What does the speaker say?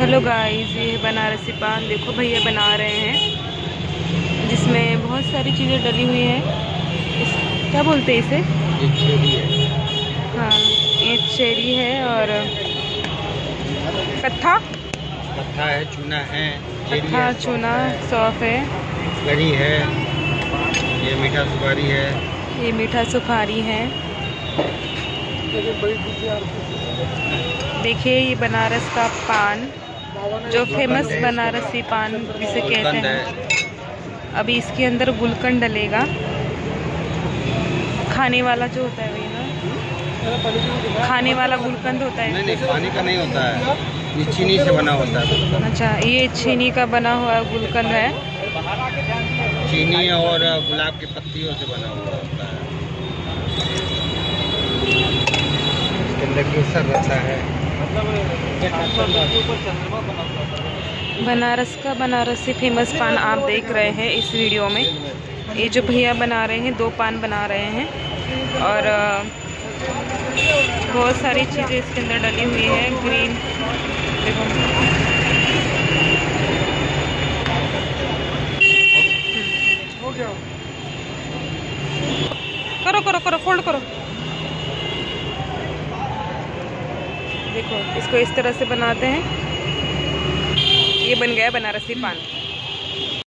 Hello guys ये बनारसी पान। देखो भैया बना रहे हैं। जिसमें बहुत सारी चीज़ें डली हुई हैं। इस क्या बोलते हैं इसे? है। हाँ ये चेरी है और कत्था। कत्था है चूना है कत्था चूना सौफ है। गरी है। ये मीठा सुपारी है। ये मीठा सुपारी है। देखिए ये बनारस का पान जो फ़ेमस बनारसी पान जिसे कहते हैं। अभी इसके अंदर गुलकंद डलेगा। खाने वाला जो होता है वही ना? खाने वाला गुलकंद होता है। नहीं नहीं पानी का नहीं होता है। ये चीनी से बना होता है अच्छा ये चीनी का बना हुआ गुलकंद है। चीनी और गुलाब की पत्तियों से बना हुआ होता है। अंदर केसर है। बनारस का बनारसी फ़ेमस पान आप देख रहे हैं इस वीडियो में। ये जो भैया बना रहे हैं दो पान बना रहे हैं। और बहुत सारी चीज़ें इसके अंदर डली हुई है ग्रीन देखो। करो करो करो फोल्ड करो। देखो इसको इस तरह से बनाते हैं। ये बन गया बनारसी पान।